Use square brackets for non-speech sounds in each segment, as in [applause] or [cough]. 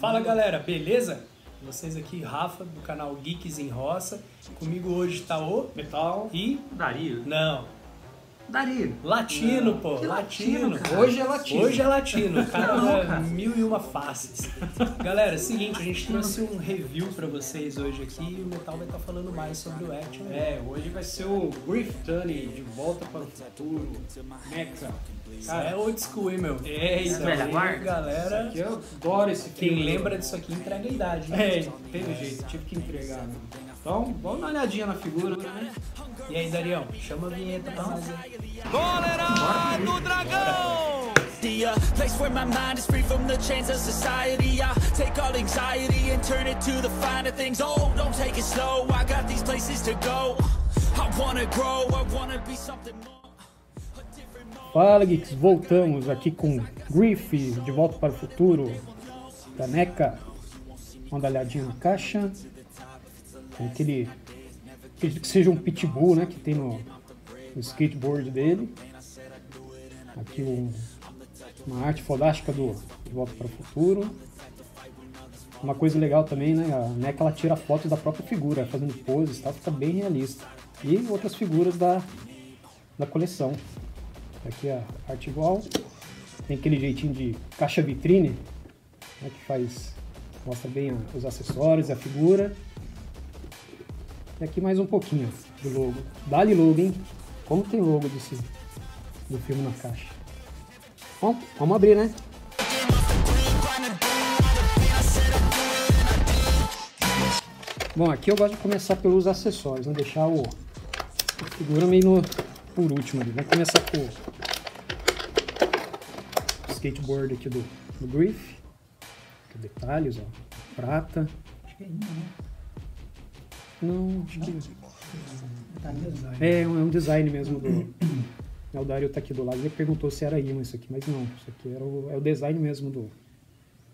Fala galera, beleza? Vocês aqui, Rafa, do canal Geeks em Roça. Comigo hoje tá o Metal. e. Dario. Não, Dario. latino, pô, Que latino. latino? Hoje é latino. Hoje é latino, o cara Não, [laughs] é cara. mil e uma faces. Galera, é o seguinte, a gente trouxe um review pra vocês hoje aqui e o Metal vai estar falando mais sobre o Action. É, hoje vai ser o Griff Tunney de volta para o futuro. Mecha. Cara, é old school, hein, meu? É, isso velha aí, guarda. galera. Que eu adoro esse Quem filme. lembra disso aqui entrega a idade. né? É, teve jeito, tive que entregar. Né? Então, vamos dar uma olhadinha na figura, né? E aí, Darião, chama a vinheta pra nós aí. The uh, place where my mind is free from the chains of society. I take all anxiety and turn it to the finer things. Oh, don't take it slow. I got these places to go. I wanna grow. I wanna be something more. Fala Geeks, voltamos aqui com Griff, de volta para o futuro, da NECA. Vamos dar uma olhadinha na caixa. Aquele. Acredito que seja um pitbull, né? Que tem no, no skateboard dele. Aqui um- uma arte fodástica do De Volta para o Futuro. Uma coisa legal também, né? A NECA ela tira fotos da própria figura, fazendo poses e tal, fica bem realista. E outras figuras da, da coleção. Aqui a arte igual. Tem aquele jeitinho de caixa vitrine, né, que faz. Mostra bem os acessórios, a figura. E aqui mais um pouquinho do logo. Dá-lhe logo, hein? Como tem logo desse, do filme na caixa. Bom, vamos abrir, né? Bom, aqui eu gosto de começar pelos acessórios, né? Deixar o, a figura meio no, por último ali. Vamos começar com o skateboard aqui do, do Griff. Detalhes, ó. Prata. Não, acho que. É, é um design mesmo do. É, o Dario tá aqui do lado. Ele perguntou se era imã isso aqui, mas não. Isso aqui era o, é o design mesmo do,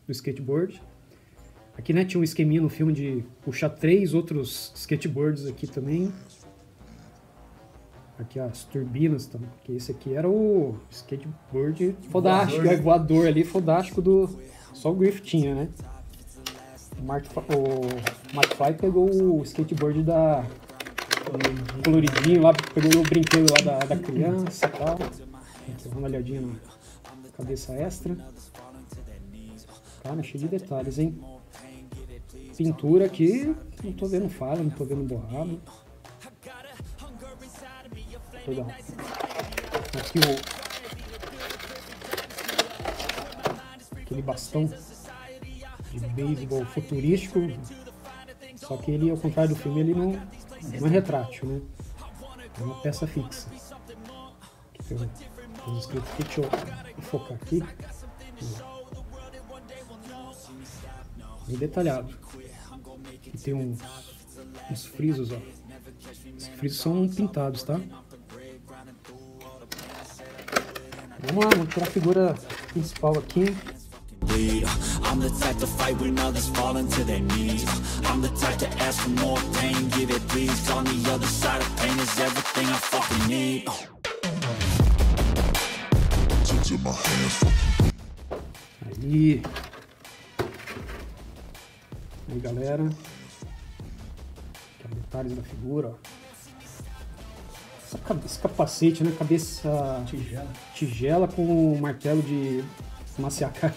do skateboard. Aqui né, tinha um esqueminha no filme de puxar três outros skateboards aqui também. Aqui as turbinas, tá? porque esse aqui era o skateboard fodástico, Voador, é, né? voador ali, fodástico do. Só o Griff tinha, né? O Mark, o pegou o skateboard da. coloridinho lá, pegou o brinquedo lá da, da criança e tal. Dá uma olhadinha na cabeça extra. Cara, cheio de detalhes, hein? Pintura aqui, não tô vendo falha, não tô vendo borrado. Legal. Aqui o. Aquele bastão de beisebol futurístico. Só que ele, ao contrário do filme, ele não, não é retrátil, né? É uma peça fixa. Aqui tem, tem escrito aqui, deixa eu focar aqui. Bem detalhado. E tem uns, uns frisos, ó. Esses frisos são pintados, tá? Vamos lá, vamos tirar a figura principal aqui. Bleed. I'm the type to fight when others fall into their knees. I'm the type to ask for more pain, give it please. On the other side of pain is everything I fucking need. Aí. Aí, galera. Aqui, ó, detalhes da figura, ó. Esse capacete, né? Cabeça Tigela. tigela com um martelo de maciacar.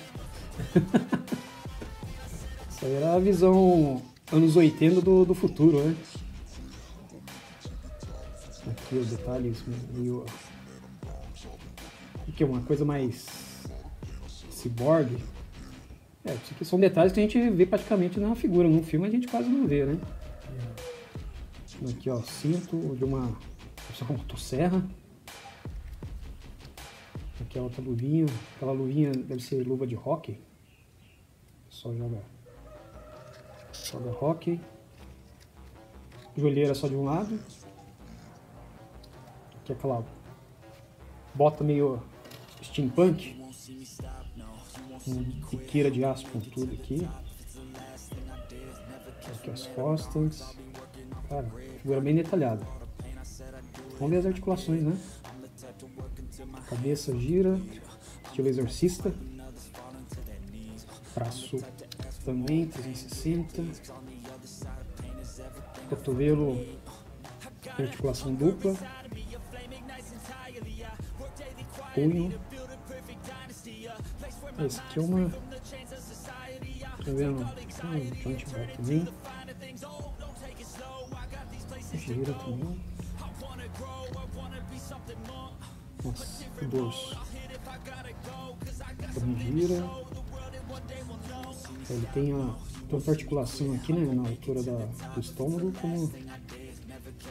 Isso aí era a visão anos 80 do, do futuro, né? Aqui os detalhes meio. Aqui é uma coisa mais cyborg. É, isso aqui são detalhes que a gente vê praticamente na figura. No filme a gente quase não vê, né? Aqui, ó, cinto de uma. Só com motosserra. Aqui a outra luvinha. Aquela luvinha deve ser luva de hockey. Só joga. Joga hockey. Joelheira só de um lado. Aqui aquela bota meio steampunk. Com biqueira de aço com tudo aqui. Aqui as costas. Cara, figura bem detalhada. Vamos ver as articulações, né? Cabeça gira, estilo exorcista. Braço também, 360. Cotovelo, articulação dupla. Punho. Esse aqui é uma. Tá vendo? Um ball também. Gira também. Nossa, o dorso. Também gira. Ele tem a tanto articulação aqui, né, na altura da, do estômago, como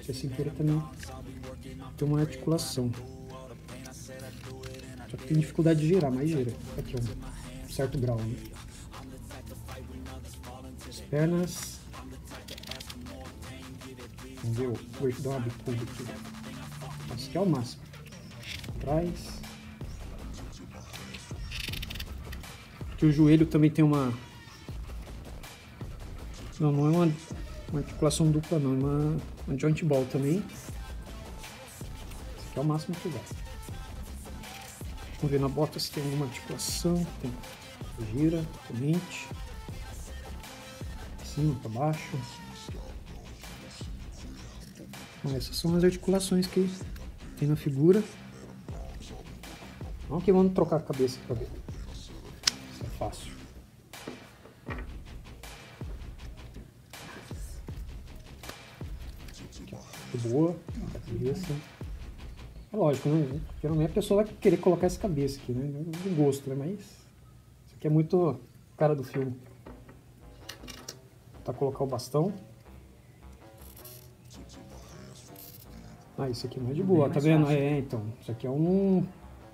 a cintura também tem uma articulação. Só que tem dificuldade de girar, mas gira. Aqui, um certo grau, né? As pernas. Vamos ver weight dar uma bicuda aqui. Esse aqui é o máximo. Atrás. Aqui o joelho também tem uma. Não, não é uma, uma articulação dupla não, é uma, uma joint ball também. Esse aqui é o máximo que dá. Vamos ver na bota se tem alguma articulação. Tem. Gira, corrente. Cima para baixo. Bom, essas são as articulações que tem na figura. Vamos que vamos trocar a cabeça para ver. Isso é fácil. Boa, cabeça. É lógico, né? Geralmente a pessoa vai querer colocar essa cabeça aqui, né? De gosto, né? Mas isso aqui é muito cara do filme. Tá colocar o bastão. Ah, isso aqui é mais de boa, Bem tá vendo? fácil. É, então. Isso aqui é um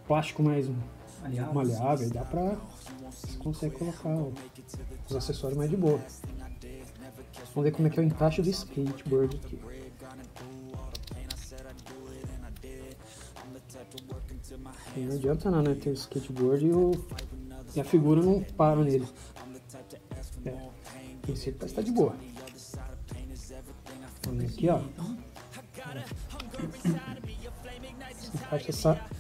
plástico mais e dá pra. Você consegue colocar ó, os acessórios mais de boa. Vamos ver como é que é o encaixe do skateboard aqui. E não adianta nada, né? Ter o skateboard e, o, e a figura não para nele. É. Princípio parece que tá de boa. Vamos ver aqui, ó. Encaixa essa.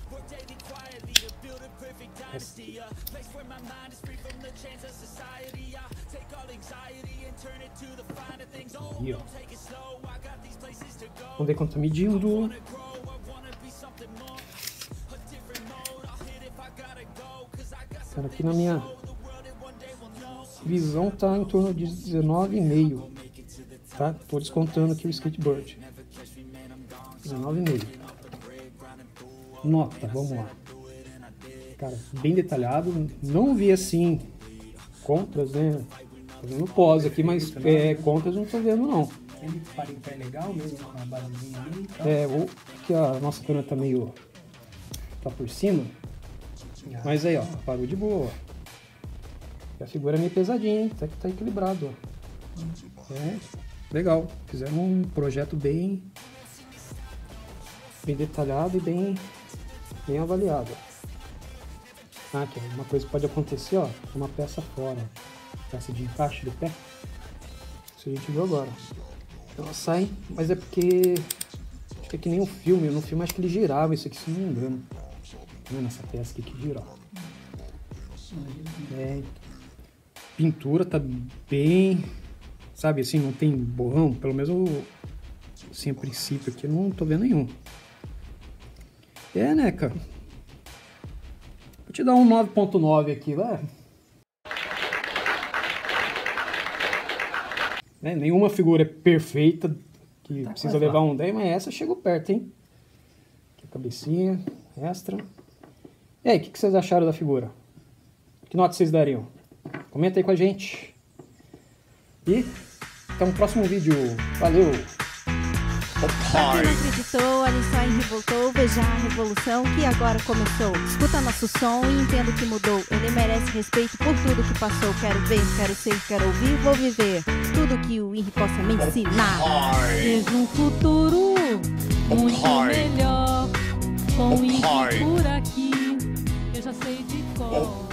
Vamos ver quanto tá medindo. Cara, aqui na minha visão tá em torno de 19,5. Tá? Tô descontando aqui o skateboard. 19,5. Nota, vamos lá. Cara, bem detalhado. Não vi assim contras, né? Tô vendo pós aqui, mas é, contras não tô vendo não. Ele para em pé legal mesmo, com a basezinha ali e tal. É, o, que a nossa câmera tá meio. tá por cima. Mas aí, ó, parou de boa. E a figura é meio pesadinha, hein? Até que tá equilibrado, ó. É, legal. Fizeram um projeto bem. bem detalhado e bem. bem avaliado. Ah, aqui, ó, uma coisa que pode acontecer, ó, uma peça fora. Peça de encaixe do pé. Isso a gente viu agora. Ela sai, mas é porque. Acho que é que nem um filme. No filme acho que ele girava isso aqui, se não me engano. Tá vendo essa peça aqui que gira, ó. É, pintura tá bem, sabe assim, não tem borrão, pelo menos eu, assim, a princípio aqui eu não tô vendo nenhum. É, né, cara? Te dar um 9.9 aqui, vai. Né, Nenhuma figura é perfeita que Tá precisa levar lá. um 10, mas essa chegou perto, hein? Aqui a cabecinha, extra. E aí, o que, que vocês acharam da figura? Que nota vocês dariam? Comenta aí com a gente. E até um próximo vídeo. Valeu! Só em Revoltou, veja a revolução que agora começou. Escuta nosso som e entenda o que mudou. Ele merece respeito por tudo que passou. Quero ver, quero ser, quero ouvir, vou viver. Tudo que o Henry possa me ensinar. Vejo um futuro muito melhor com o Henry por aqui. Eu já sei de cor.